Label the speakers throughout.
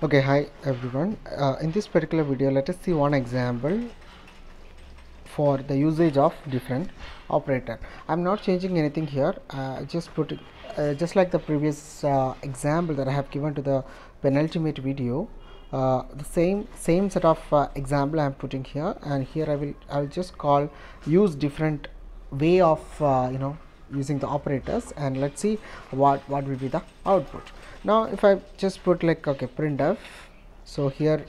Speaker 1: okay hi everyone. Uh, in this particular video let us see one example for the usage of different operator. I'm not changing anything here. Uh, just put it uh, just like the previous uh, example that i have given to the penultimate video uh, the same same set of uh, example i'm putting here. And here i will i will just call use different way of you know using the operators and let's see what what will be the output. Now if i just put like okay printf so here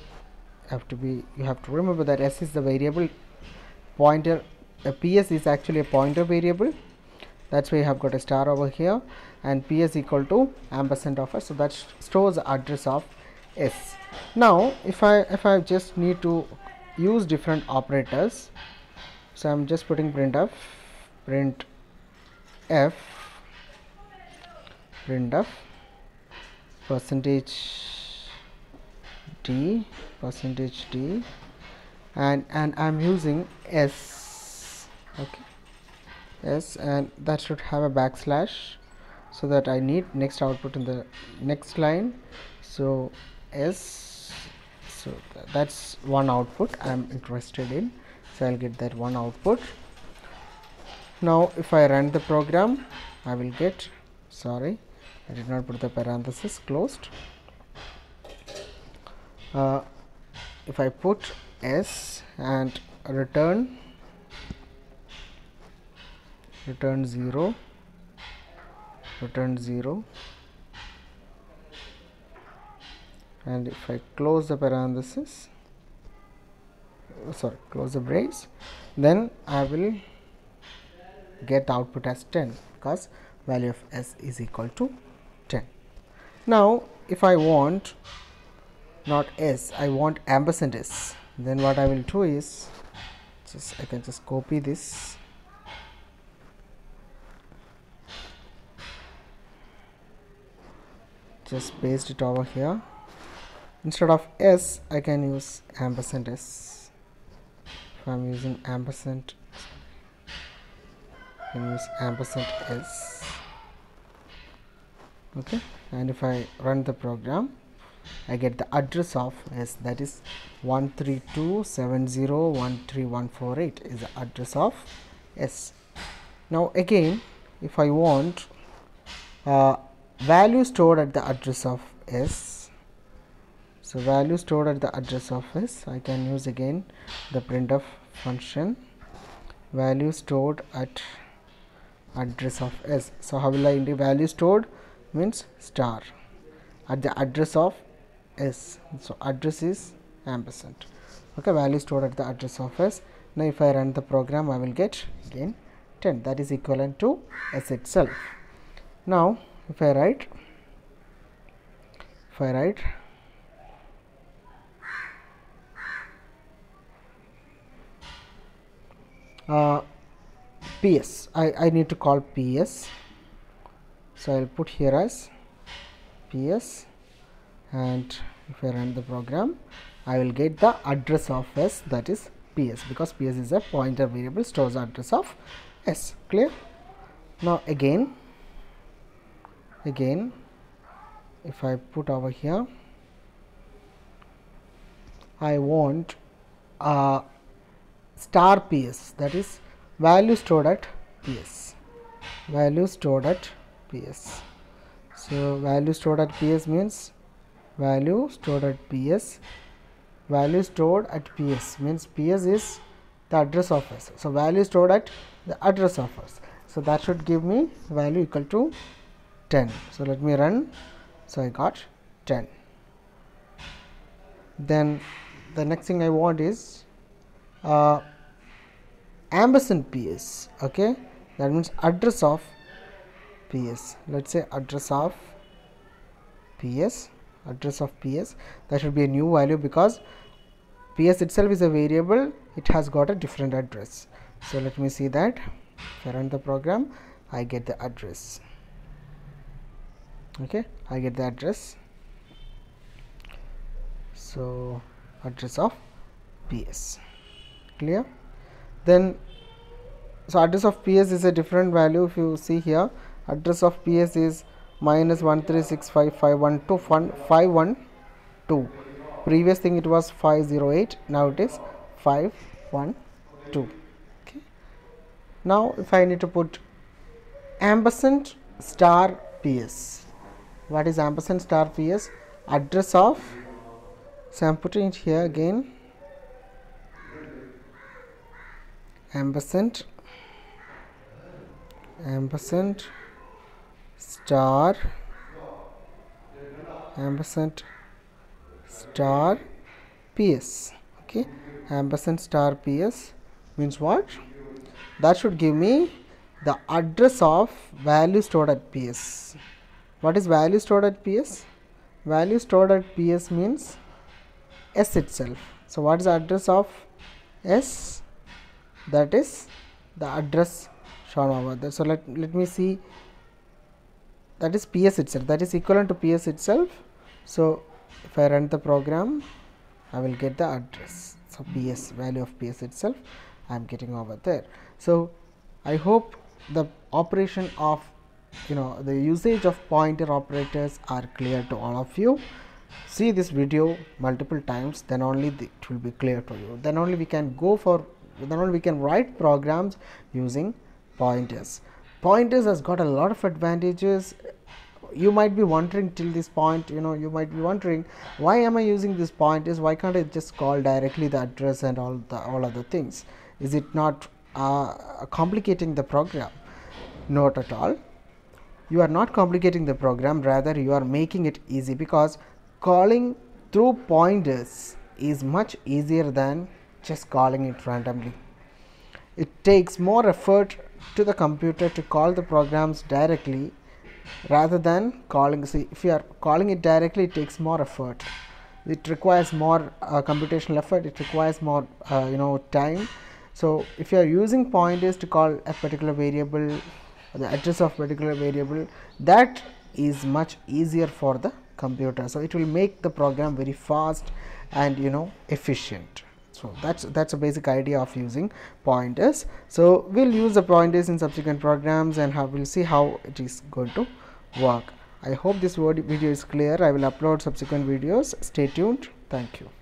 Speaker 1: have to be you have to remember that s is the variable pointer uh, a ps is actually a pointer variable. That's why you have got a star over here and ps equal to ampersand of s so that stores the address of s. Now if i if i just need to use different operators so i'm just putting printf print f printf percentage d percentage d and and i'm using s okay. S and that should have a backslash so that i need next output in the next line. So s so that's one output i'm interested in. So i'll get that one output now if i run the program i will get sorry i did not put the parenthesis closed. Uh, if i put s and return return 0 return 0 and if I close the parenthesis uh, sorry close the brace then I will get the output as 10 because value of s is equal to 10 now if I want not s I want ampersand s then what I will do is just I can just copy this. Just paste it over here. Instead of s I can use ampersand s. If I'm using ampersand Can use ampersand s okay and if I run the program I get the address of s that is 13270134148 is the address of s now again if I want uh, value stored at the address of s so value stored at the address of s I can use again the printf function. Value stored at address of s. So how will I indicate value stored means star at the address of s. So address is ampersand. Okay value stored at the address of s. Now if I run the program I will get again 10 that is equivalent to s itself. Now if I write if I write uh, ps I, I need to call ps so I'll put here as ps and if I run the program I will get the address of s that is ps because ps is a pointer variable stores address of s. Clear? Now again again if I put over here I want uh, star ps that is value stored at ps value stored at ps so value stored at ps means value stored at ps value stored at ps means ps is the address of s. So value stored at the address of s. So that should give me value equal to 10 so let me run. So i got 10 then the next thing i want is uh, ampersand ps okay? That means address of ps let's say address of ps address of ps that should be a new value because ps itself is a variable. It has got a different address. So let me see that. If i run the program i get the address. Okay i get the address. So address of ps clear then so address of ps is a different value if you see here. Address of ps is minus 136551251 2 previous thing it was 508 now it is 512 okay. Now if i need to put ampersand star ps what is ampersand star ps address of so i'm putting it here again ampersand ampersand star ampersand star ps okay? Ampersand star ps means what? That should give me the address of value stored at ps what is value stored at ps value stored at ps means s itself. So what is the address of s that is the address shown over there so let, let me see. That is ps itself. That is equivalent to ps itself. So if i run the program i will get the address. So ps value of ps itself i am getting over there. So i hope the operation of you know the usage of pointer operators are clear to all of you. See this video multiple times then only the, it will be clear to you. Then only we can go for then only we can write programs using pointers. Pointers has got a lot of advantages. You might be wondering till this point you know you might be wondering why am i using this pointers? Why can't i just call directly the address and all the all other things? Is it not uh, complicating the program? Not at all. You are not complicating the program rather you are making it easy because calling through pointers is much easier than just calling it randomly. It takes more effort to the computer to call the programs directly rather than calling. See if you are calling it directly it takes more effort. It requires more uh, computational effort. It requires more uh, you know time. So if you are using pointers to call a particular variable the address of particular variable that is much easier for the computer. So it will make the program very fast and you know efficient so that's that's a basic idea of using pointers so we'll use the pointers in subsequent programs and how we'll see how it is going to work. I hope this video is clear. I will upload subsequent videos. Stay tuned. Thank you